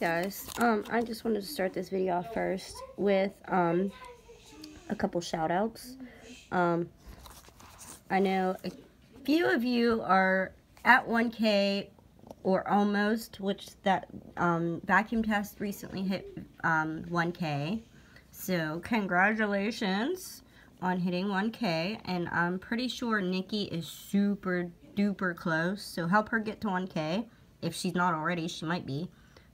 Guys. Um, I just wanted to start this video off first with um, a couple shout outs. Um, I know a few of you are at 1K or almost, which that um, vacuum test recently hit um, 1K. So congratulations on hitting 1K. And I'm pretty sure Nikki is super duper close. So help her get to 1K. If she's not already, she might be.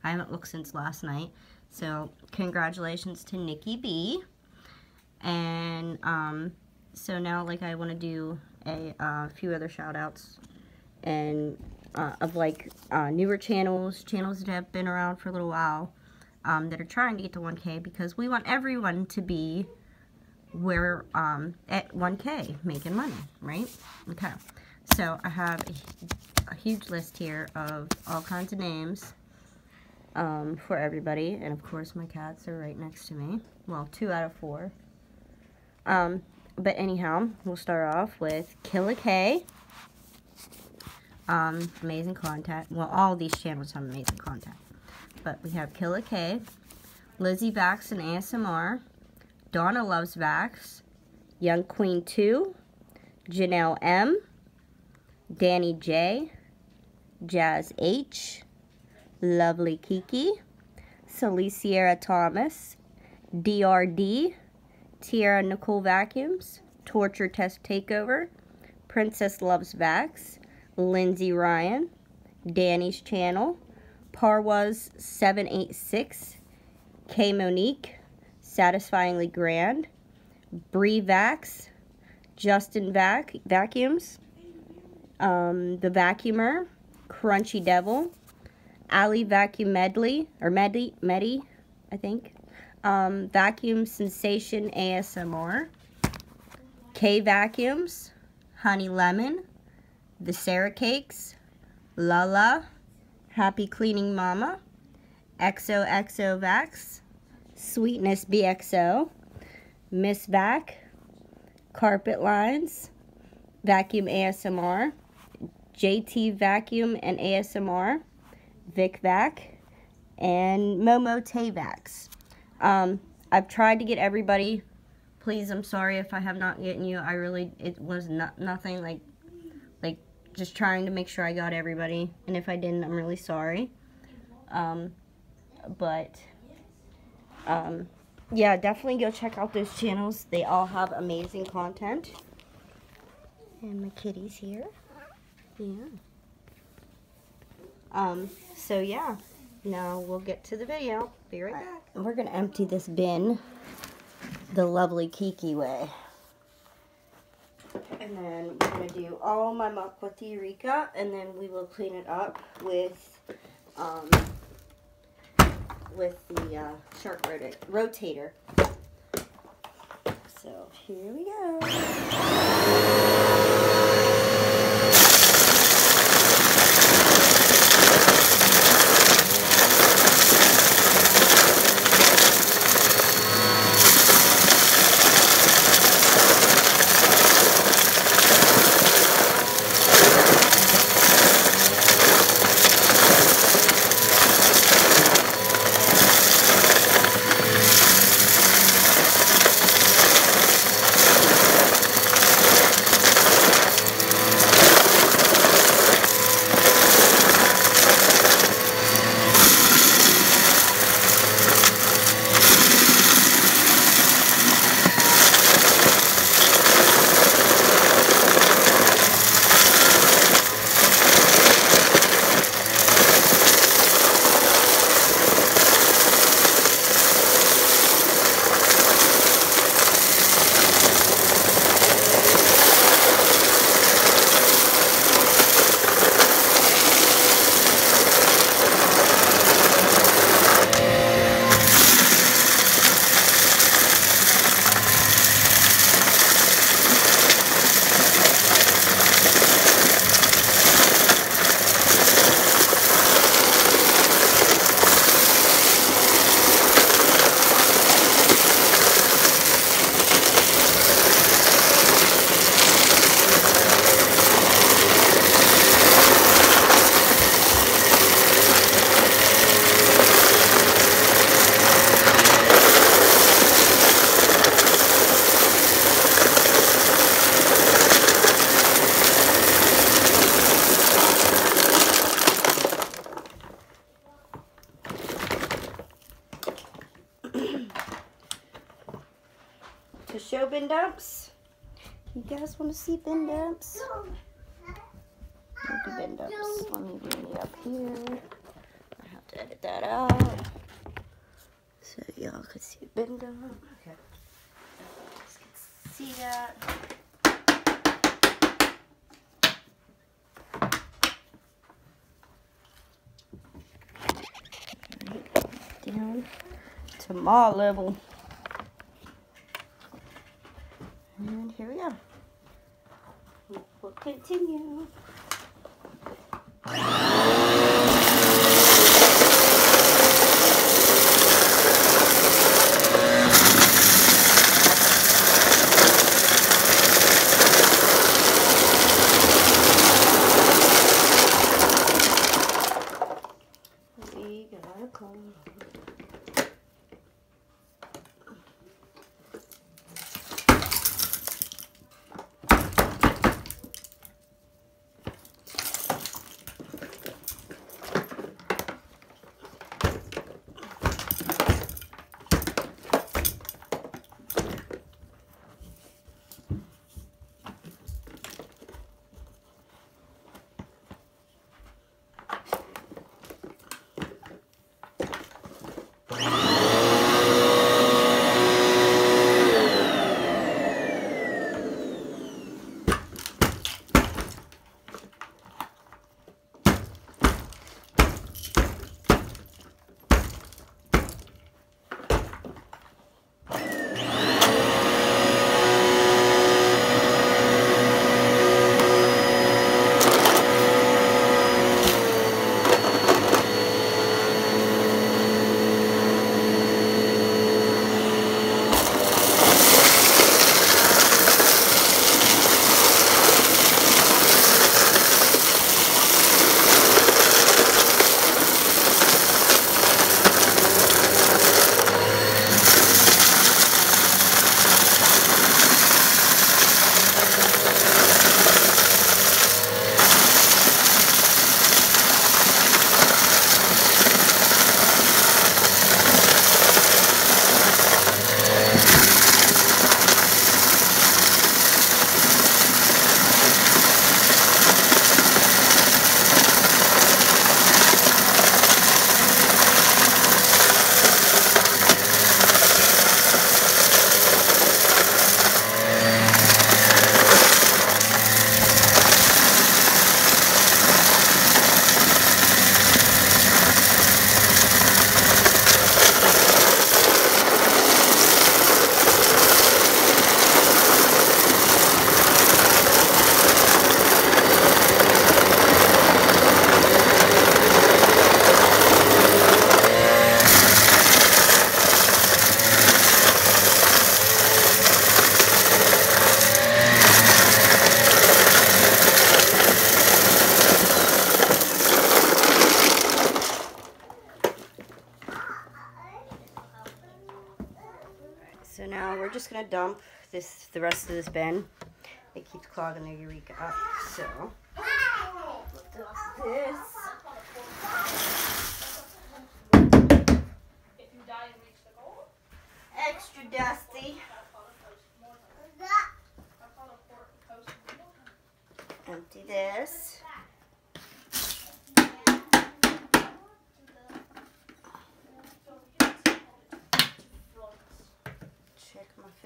I haven't looked since last night. So congratulations to Nikki B. And um, so now like I want to do a uh, few other shout outs and uh, of like uh, newer channels, channels that have been around for a little while um, that are trying to get to 1K because we want everyone to be where um, at 1K making money, right? Okay. So I have a, a huge list here of all kinds of names um, for everybody. And of course, my cats are right next to me. Well, two out of four. Um, but anyhow, we'll start off with Killa K. Um, amazing content. Well, all these channels have amazing content. But we have Killa K, Lizzie Vax and ASMR, Donna Loves Vacs, Young Queen 2, Janelle M, Danny J, Jazz H, Lovely Kiki, Sierra Thomas, DRD, Tierra Nicole Vacuums, Torture Test Takeover, Princess Loves Vax, Lindsey Ryan, Danny's Channel, Parwas 786, K Monique, Satisfyingly Grand, Bree Vax, Justin Vac Vacuums, um, The Vacuumer, Crunchy Devil, Ali Vacuum Medley, or Medley, Medi, I think. Um, Vacuum Sensation ASMR. K Vacuums. Honey Lemon. The Sarah Cakes. Lala. Happy Cleaning Mama. XOXO Vax. Sweetness BXO. Miss Vac. Carpet Lines. Vacuum ASMR. JT Vacuum and ASMR. Vic Vac, and Momo Tavax. Um, I've tried to get everybody. Please, I'm sorry if I have not gotten you. I really, it was not nothing like, like just trying to make sure I got everybody. And if I didn't, I'm really sorry. Um, but, um, yeah, definitely go check out those channels. They all have amazing content. And my kitty's here. Yeah. Um, so yeah, now we'll get to the video. Be right back. And we're going to empty this bin the lovely Kiki way. And then we're going to do all my muck with and then we will clean it up with, um, with the uh, shark rotator. So here we go. That out. So y'all can see bin dump. Okay. see that. down to my level. And here we go. We'll continue. This the rest of this bin. It keeps clogging the Eureka up. So, this. Extra dusty. Empty this.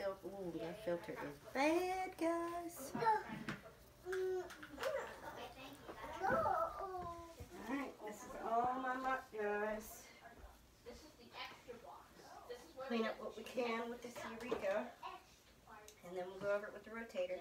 Ooh, that filter is bad, guys. Alright, this is all my muck, guys. This is the extra box. Clean up what we can with this Eureka. And then we'll go over it with the rotator.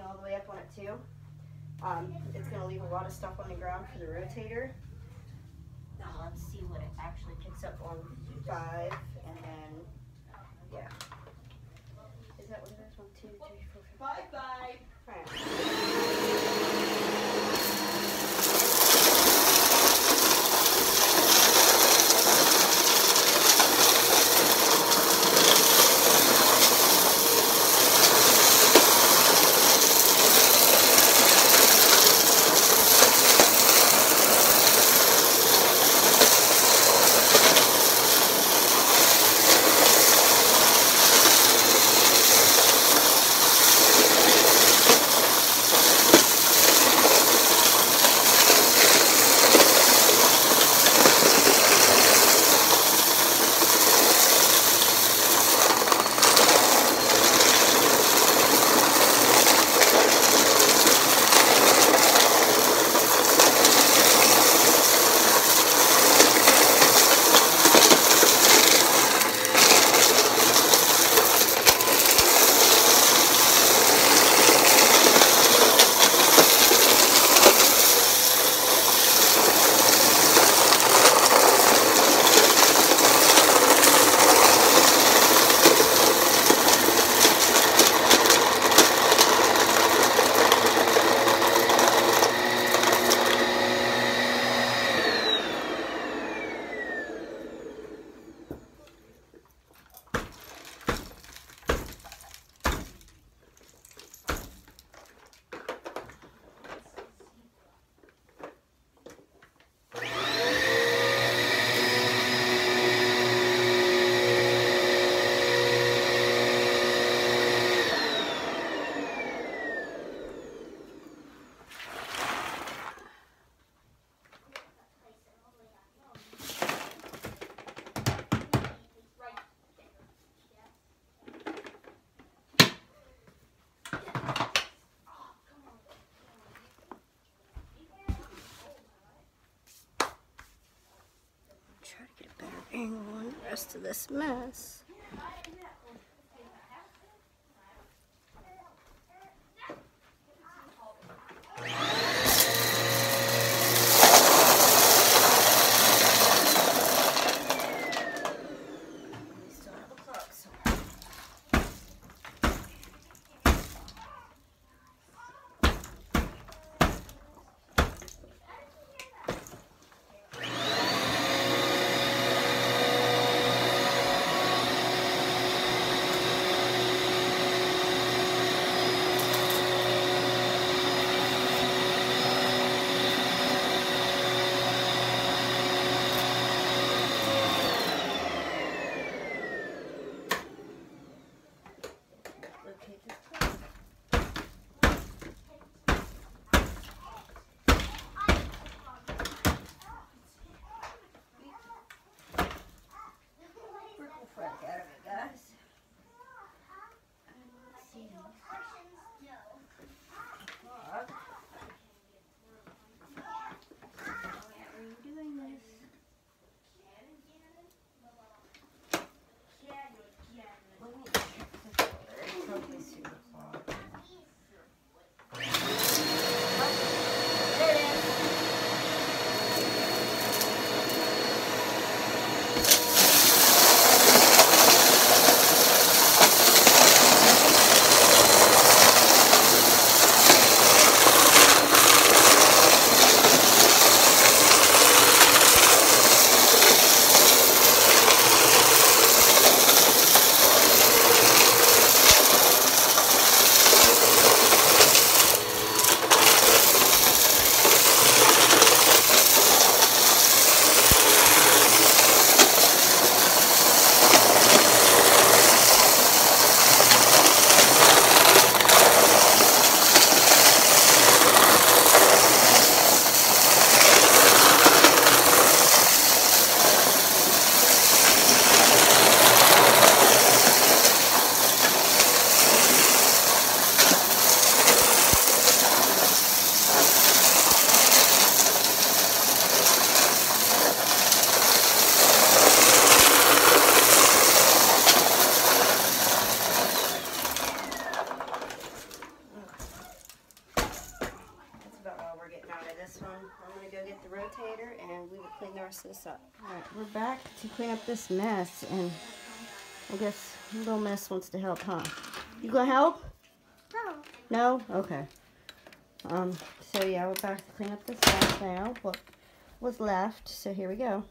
All the way up on it too. Um, it's going to leave a lot of stuff on the ground for the rotator. Now let's see what it actually picks up on five, rest of this mess. this one. I'm going to go get the rotator and we will clean the rest of this up. Alright, we're back to clean up this mess and I guess little mess wants to help, huh? You going to help? No. No? Okay. Um, so yeah, we're back to clean up this mess now. What was left, so here we go.